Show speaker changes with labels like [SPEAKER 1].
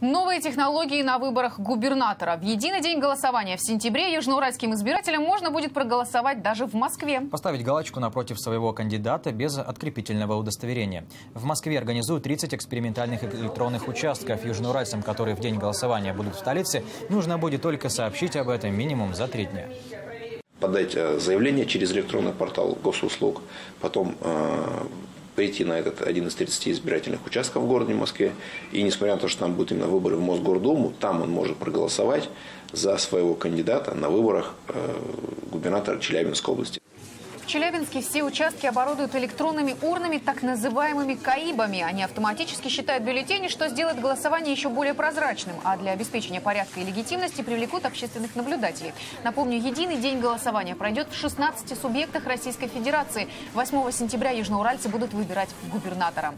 [SPEAKER 1] Новые технологии на выборах губернатора. В единый день голосования в сентябре южноуральским избирателям можно будет проголосовать даже в Москве.
[SPEAKER 2] Поставить галочку напротив своего кандидата без открепительного удостоверения. В Москве организуют 30 экспериментальных электронных участков. Южноуральцам, которые в день голосования будут в столице, нужно будет только сообщить об этом минимум за три дня
[SPEAKER 3] подать заявление через электронный портал госуслуг, потом э, прийти на этот один из 30 избирательных участков в городе Москве. И несмотря на то, что там будут именно выборы в Мосгордуму, там он может проголосовать за своего кандидата на выборах э, губернатора Челябинской области.
[SPEAKER 1] В Челябинске все участки оборудуют электронными урнами, так называемыми КАИБами. Они автоматически считают бюллетени, что сделает голосование еще более прозрачным. А для обеспечения порядка и легитимности привлекут общественных наблюдателей. Напомню, единый день голосования пройдет в 16 субъектах Российской Федерации. 8 сентября южноуральцы будут выбирать губернатора.